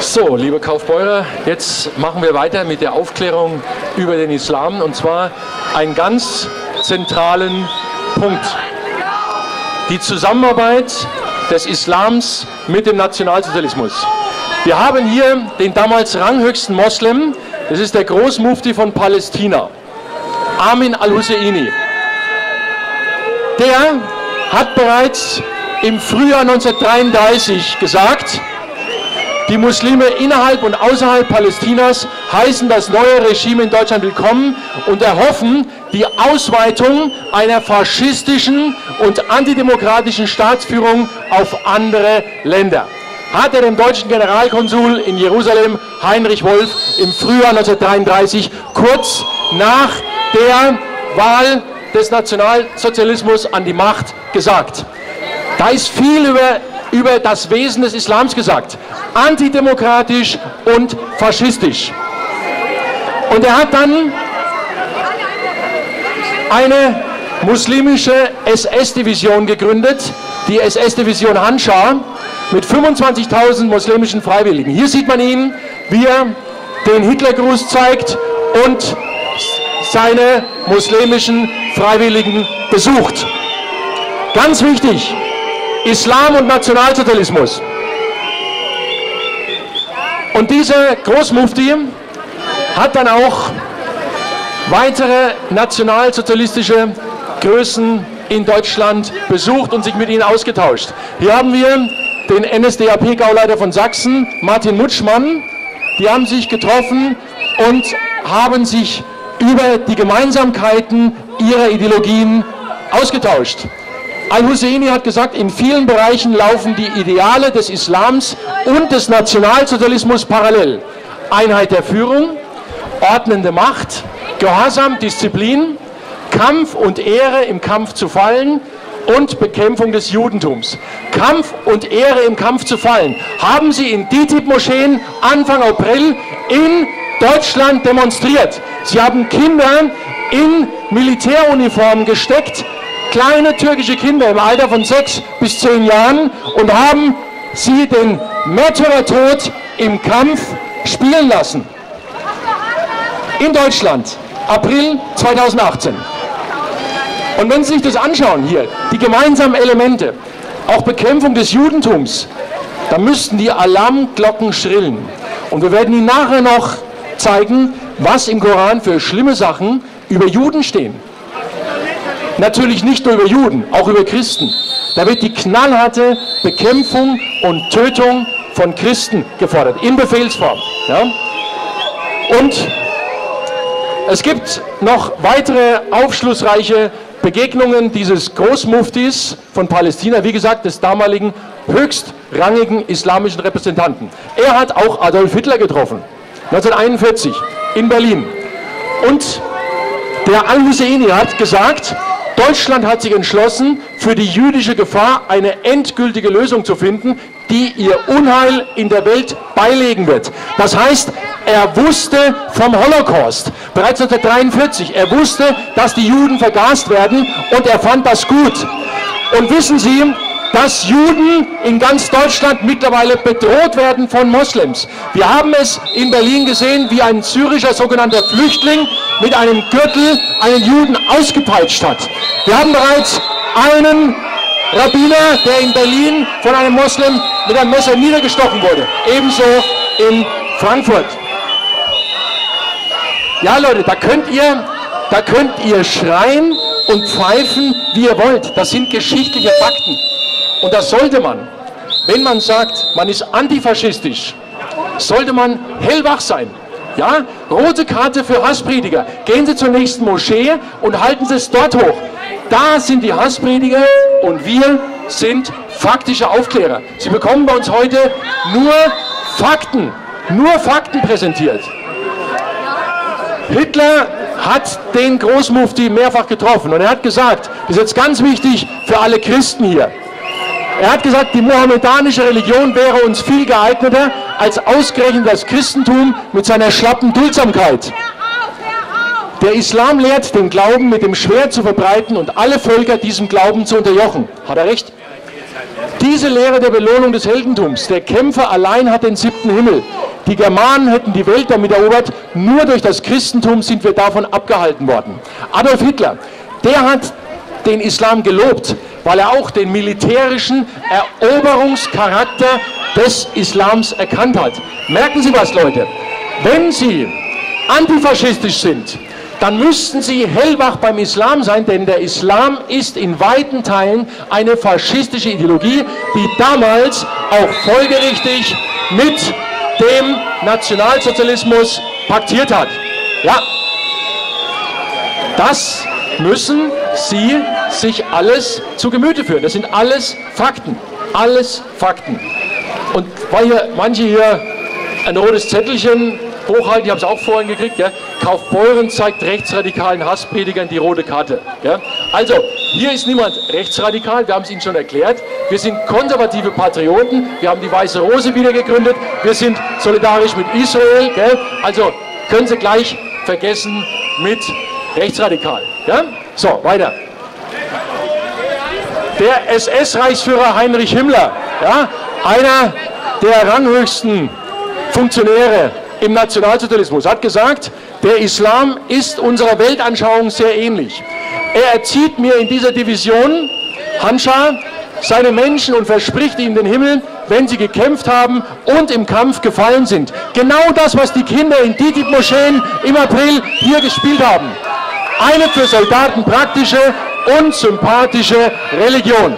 So, liebe Kaufbeurer, jetzt machen wir weiter mit der Aufklärung über den Islam und zwar einen ganz zentralen Punkt. Die Zusammenarbeit des Islams mit dem Nationalsozialismus. Wir haben hier den damals ranghöchsten Moslem, das ist der Großmufti von Palästina, Amin al-Husseini. Der hat bereits im Frühjahr 1933 gesagt, die Muslime innerhalb und außerhalb Palästinas heißen das neue Regime in Deutschland willkommen und erhoffen die Ausweitung einer faschistischen und antidemokratischen Staatsführung auf andere Länder. Hat er dem deutschen Generalkonsul in Jerusalem, Heinrich Wolf, im Frühjahr 1933, kurz nach der Wahl des Nationalsozialismus an die Macht gesagt. Da ist viel über über das Wesen des Islams gesagt. Antidemokratisch und faschistisch. Und er hat dann eine muslimische SS-Division gegründet, die SS-Division Hanschar, mit 25.000 muslimischen Freiwilligen. Hier sieht man ihn, wie er den Hitlergruß zeigt und seine muslimischen Freiwilligen besucht. Ganz wichtig, Islam und Nationalsozialismus. Und dieser Großmufti hat dann auch weitere nationalsozialistische Größen in Deutschland besucht und sich mit ihnen ausgetauscht. Hier haben wir den NSDAP-Gauleiter von Sachsen, Martin Mutschmann. Die haben sich getroffen und haben sich über die Gemeinsamkeiten ihrer Ideologien ausgetauscht. Al-Husseini hat gesagt, in vielen Bereichen laufen die Ideale des Islams und des Nationalsozialismus parallel. Einheit der Führung, ordnende Macht, Gehorsam, Disziplin, Kampf und Ehre im Kampf zu fallen und Bekämpfung des Judentums. Kampf und Ehre im Kampf zu fallen. Haben Sie in DITIB-Moscheen Anfang April in Deutschland demonstriert. Sie haben Kinder in Militäruniformen gesteckt, kleine türkische Kinder im Alter von sechs bis zehn Jahren und haben sie den Märtyrertod im Kampf spielen lassen. In Deutschland, April 2018. Und wenn Sie sich das anschauen hier, die gemeinsamen Elemente, auch Bekämpfung des Judentums, dann müssten die Alarmglocken schrillen. Und wir werden Ihnen nachher noch zeigen, was im Koran für schlimme Sachen über Juden stehen. Natürlich nicht nur über Juden, auch über Christen. Da wird die knallharte Bekämpfung und Tötung von Christen gefordert, in Befehlsform. Ja? Und es gibt noch weitere aufschlussreiche Begegnungen dieses Großmuftis von Palästina, wie gesagt, des damaligen höchstrangigen islamischen Repräsentanten. Er hat auch Adolf Hitler getroffen, 1941 in Berlin. Und der Al-Husseini hat gesagt, Deutschland hat sich entschlossen, für die jüdische Gefahr eine endgültige Lösung zu finden, die ihr Unheil in der Welt beilegen wird. Das heißt, er wusste vom Holocaust, bereits 1943. Er wusste, dass die Juden vergast werden und er fand das gut. Und wissen Sie, dass Juden in ganz Deutschland mittlerweile bedroht werden von Moslems. Wir haben es in Berlin gesehen, wie ein syrischer sogenannter Flüchtling mit einem Gürtel einen Juden ausgepeitscht hat. Wir haben bereits einen Rabbiner, der in Berlin von einem Moslem mit einem Messer niedergestochen wurde. Ebenso in Frankfurt. Ja Leute, da könnt ihr, da könnt ihr schreien und pfeifen, wie ihr wollt. Das sind geschichtliche Fakten. Und das sollte man, wenn man sagt, man ist antifaschistisch, sollte man hellwach sein. Ja, rote Karte für Hassprediger. Gehen Sie zur nächsten Moschee und halten Sie es dort hoch. Da sind die Hassprediger und wir sind faktische Aufklärer. Sie bekommen bei uns heute nur Fakten, nur Fakten präsentiert. Hitler hat den Großmufti mehrfach getroffen und er hat gesagt, das ist jetzt ganz wichtig für alle Christen hier. Er hat gesagt, die mohammedanische Religion wäre uns viel geeigneter als ausgerechnet das Christentum mit seiner schlappen Duldsamkeit. Der Islam lehrt, den Glauben mit dem Schwert zu verbreiten und alle Völker diesem Glauben zu unterjochen. Hat er recht? Diese Lehre der Belohnung des Heldentums, der Kämpfer allein hat den siebten Himmel. Die Germanen hätten die Welt damit erobert, nur durch das Christentum sind wir davon abgehalten worden. Adolf Hitler, der hat den Islam gelobt, weil er auch den militärischen Eroberungscharakter des Islams erkannt hat. Merken Sie was, Leute? Wenn Sie antifaschistisch sind, dann müssten Sie hellwach beim Islam sein, denn der Islam ist in weiten Teilen eine faschistische Ideologie, die damals auch folgerichtig mit dem Nationalsozialismus paktiert hat. Ja, das müssen Sie sich alles zu Gemüte führen. Das sind alles Fakten. Alles Fakten. Und weil hier manche hier ein rotes Zettelchen hochhalten, die haben es auch vorhin gekriegt, ja? Kaufbeuren zeigt rechtsradikalen Hasspredigern die rote Karte. Ja? Also, hier ist niemand rechtsradikal, wir haben es Ihnen schon erklärt. Wir sind konservative Patrioten, wir haben die Weiße Rose wieder gegründet, wir sind solidarisch mit Israel. Gell? Also können Sie gleich vergessen mit rechtsradikal. Ja? So, weiter. Der SS-Reichsführer Heinrich Himmler, ja, einer der ranghöchsten Funktionäre im Nationalsozialismus, hat gesagt, der Islam ist unserer Weltanschauung sehr ähnlich. Er erzieht mir in dieser Division, Hanscha, seine Menschen und verspricht ihnen den Himmel, wenn sie gekämpft haben und im Kampf gefallen sind. Genau das, was die Kinder in DITIB-Moscheen im April hier gespielt haben. Eine für Soldaten praktische und sympathische Religion.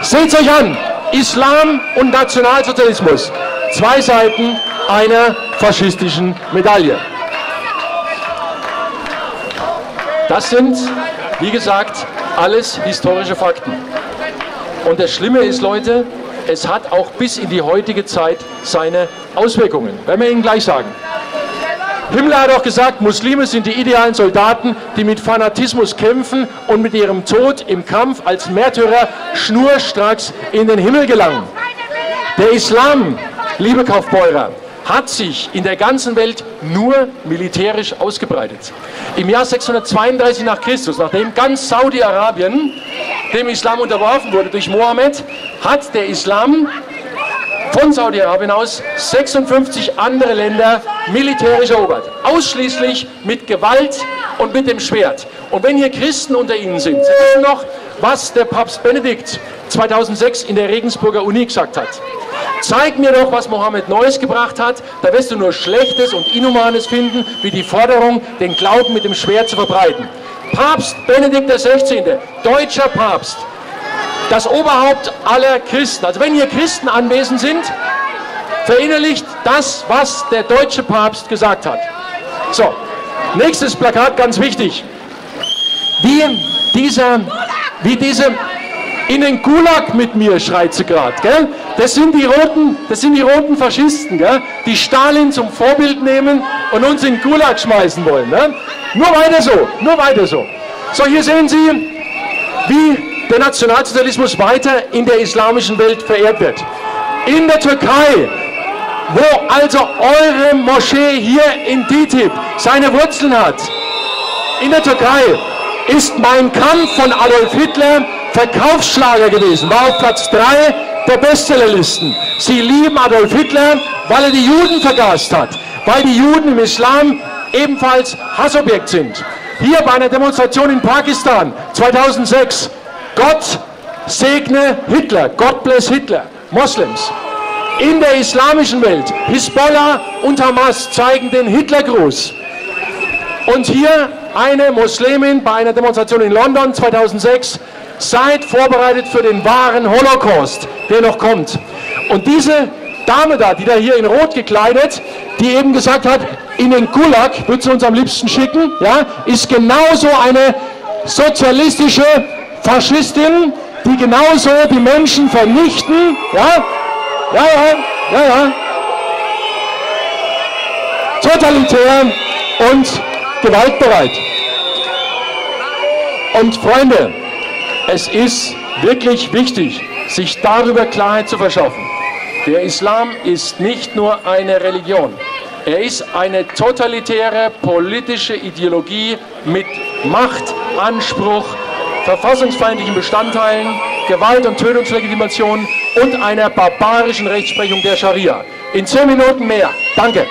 Seht euch an, Islam und Nationalsozialismus. Zwei Seiten einer faschistischen Medaille. Das sind, wie gesagt, alles historische Fakten. Und das Schlimme ist, Leute, es hat auch bis in die heutige Zeit seine Auswirkungen. Werden wir Ihnen gleich sagen. Himmler hat auch gesagt, Muslime sind die idealen Soldaten, die mit Fanatismus kämpfen und mit ihrem Tod im Kampf als Märtyrer schnurstracks in den Himmel gelangen. Der Islam, liebe Kaufbeurer, hat sich in der ganzen Welt nur militärisch ausgebreitet. Im Jahr 632 nach Christus, nachdem ganz Saudi-Arabien dem Islam unterworfen wurde durch Mohammed, hat der Islam von Saudi-Arabien aus 56 andere Länder militärisch erobert. Ausschließlich mit Gewalt und mit dem Schwert. Und wenn hier Christen unter Ihnen sind, Sie wissen noch, was der Papst Benedikt 2006 in der Regensburger Uni gesagt hat. Zeig mir doch, was Mohammed Neues gebracht hat, da wirst du nur Schlechtes und Inhumanes finden, wie die Forderung, den Glauben mit dem Schwert zu verbreiten. Papst Benedikt XVI., deutscher Papst, das Oberhaupt aller Christen. Also wenn hier Christen anwesend sind, verinnerlicht das, was der deutsche Papst gesagt hat. So, nächstes Plakat, ganz wichtig. Wie dieser, wie diese in den Gulag mit mir, schreit sie gerade. Das sind die roten, das sind die roten Faschisten, gell? die Stalin zum Vorbild nehmen und uns in den Gulag schmeißen wollen. Ne? Nur weiter so, nur weiter so. So, hier sehen Sie, wie der Nationalsozialismus weiter in der islamischen Welt verehrt wird. In der Türkei, wo also eure Moschee hier in DITIB seine Wurzeln hat, in der Türkei ist mein Kampf von Adolf Hitler Verkaufsschlager gewesen, war auf Platz 3 der Bestsellerlisten. Sie lieben Adolf Hitler, weil er die Juden vergast hat, weil die Juden im Islam ebenfalls Hassobjekt sind. Hier bei einer Demonstration in Pakistan 2006 Gott segne Hitler, God bless Hitler, Moslems. In der islamischen Welt, Hisbollah und Hamas zeigen den Hitlergruß. Und hier eine Muslimin bei einer Demonstration in London 2006, seid vorbereitet für den wahren Holocaust, der noch kommt. Und diese Dame da, die da hier in Rot gekleidet, die eben gesagt hat, in den Gulag würde sie uns am liebsten schicken, ja, ist genauso eine sozialistische Faschistin, die genauso die Menschen vernichten, ja, ja, ja, ja, ja, totalitär und gewaltbereit. Und Freunde, es ist wirklich wichtig, sich darüber Klarheit zu verschaffen. Der Islam ist nicht nur eine Religion. Er ist eine totalitäre politische Ideologie mit Macht, Anspruch, verfassungsfeindlichen Bestandteilen, Gewalt- und Tötungslegitimation und einer barbarischen Rechtsprechung der Scharia. In zehn Minuten mehr. Danke.